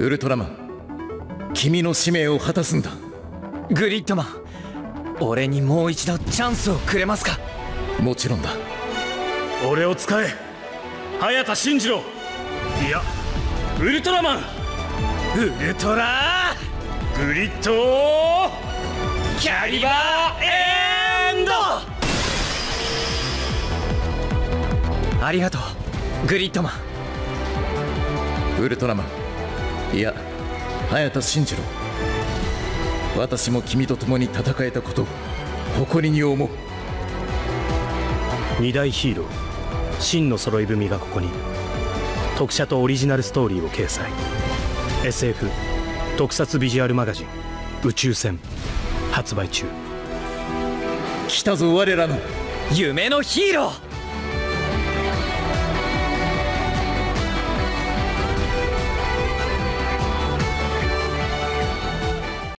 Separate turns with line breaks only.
ウルトラマン君の使命を果たすんだ。
グリッドマン俺にもう一度チャンスをくれますか？
もちろんだ。
俺を使え。早田慎次郎。いやウルトラマン。
ウルトラ？
グリッド。
キャリバーエンド。ありがとうグリッドマ
ン。ウルトラマンいや早田慎次郎。私も君と共に戦えたことを誇りに思う。
二大ヒーロー真の揃い踏みがここに。特写とオリジナルストーリーを掲載。SF 特撮ビジュアルマガジン「宇宙船」発売中。
来たぞ我らの。
夢のヒーロー